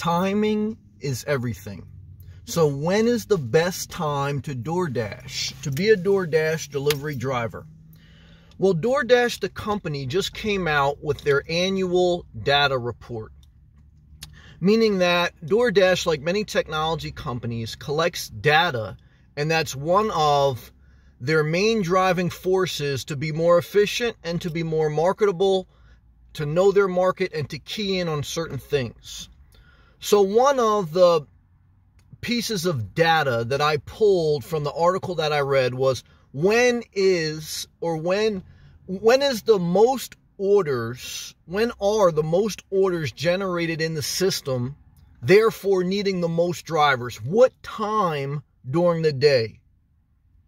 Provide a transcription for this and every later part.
timing is everything. So when is the best time to DoorDash, to be a DoorDash delivery driver? Well, DoorDash, the company, just came out with their annual data report, meaning that DoorDash, like many technology companies, collects data, and that's one of their main driving forces to be more efficient and to be more marketable, to know their market, and to key in on certain things. So, one of the pieces of data that I pulled from the article that I read was when is or when when is the most orders when are the most orders generated in the system therefore needing the most drivers? What time during the day?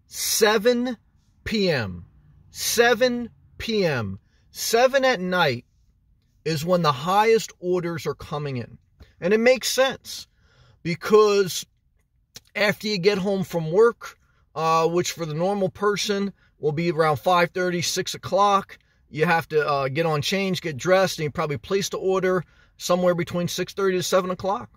7 p.m 7 p.m 7 at night is when the highest orders are coming in and it makes sense because after you get home from work, uh, which for the normal person will be around 5.30, 6 o'clock, you have to uh, get on change, get dressed, and you probably place the order somewhere between 6.30 to 7 o'clock.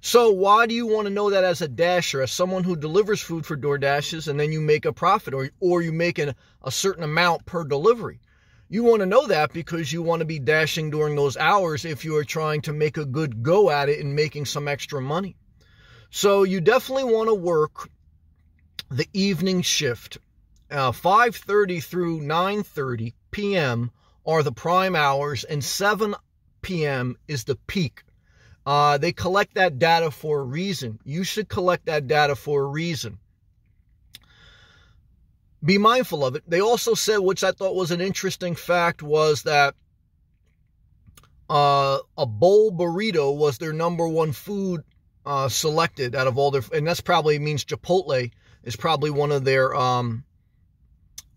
So why do you want to know that as a dasher, as someone who delivers food for DoorDashes, and then you make a profit or, or you make an, a certain amount per delivery? You want to know that because you want to be dashing during those hours if you are trying to make a good go at it and making some extra money. So you definitely want to work the evening shift. Uh, 5.30 through 9.30 p.m. are the prime hours and 7 p.m. is the peak. Uh, they collect that data for a reason. You should collect that data for a reason be mindful of it. They also said, which I thought was an interesting fact, was that uh, a bowl burrito was their number one food uh, selected out of all their, and that's probably means Chipotle is probably one of their um,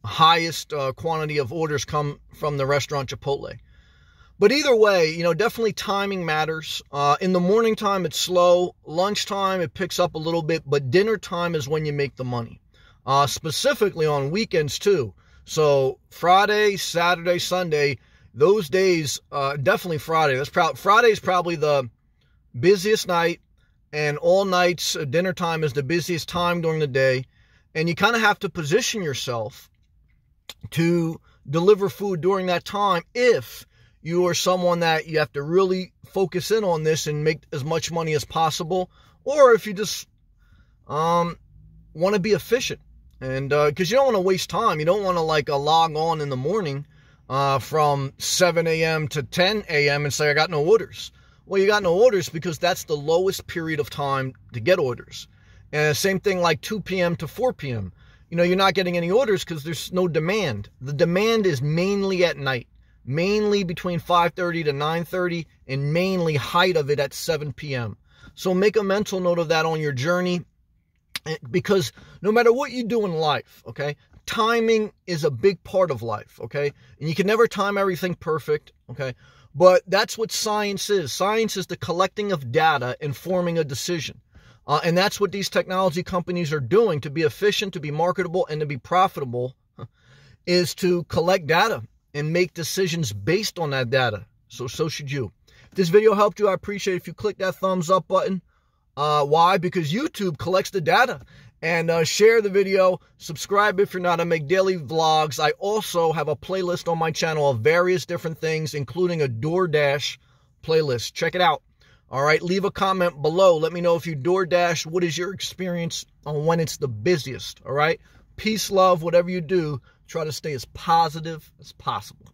highest uh, quantity of orders come from the restaurant Chipotle. But either way, you know, definitely timing matters. Uh, in the morning time, it's slow. Lunchtime, it picks up a little bit, but dinner time is when you make the money uh, specifically on weekends too. So Friday, Saturday, Sunday, those days, uh, definitely Friday. That's pro- Friday is probably the busiest night, and all nights uh, dinner time is the busiest time during the day. And you kind of have to position yourself to deliver food during that time if you are someone that you have to really focus in on this and make as much money as possible, or if you just um, want to be efficient and because uh, you don't want to waste time, you don't want to like uh, log on in the morning uh, from 7 a.m. to 10 a.m. and say I got no orders. Well, you got no orders because that's the lowest period of time to get orders. And same thing like 2 p.m. to 4 p.m. You know, you're not getting any orders because there's no demand. The demand is mainly at night, mainly between 5:30 to 9:30, and mainly height of it at 7 p.m. So make a mental note of that on your journey because no matter what you do in life, okay, timing is a big part of life, okay? And you can never time everything perfect, okay? But that's what science is. Science is the collecting of data and forming a decision. Uh, and that's what these technology companies are doing to be efficient, to be marketable, and to be profitable is to collect data and make decisions based on that data. So, so should you. If this video helped you, I appreciate if you click that thumbs up button. Uh, why? Because YouTube collects the data. And uh, share the video. Subscribe if you're not. I make daily vlogs. I also have a playlist on my channel of various different things, including a DoorDash playlist. Check it out. All right, leave a comment below. Let me know if you DoorDash. What is your experience on when it's the busiest? All right, peace, love, whatever you do, try to stay as positive as possible.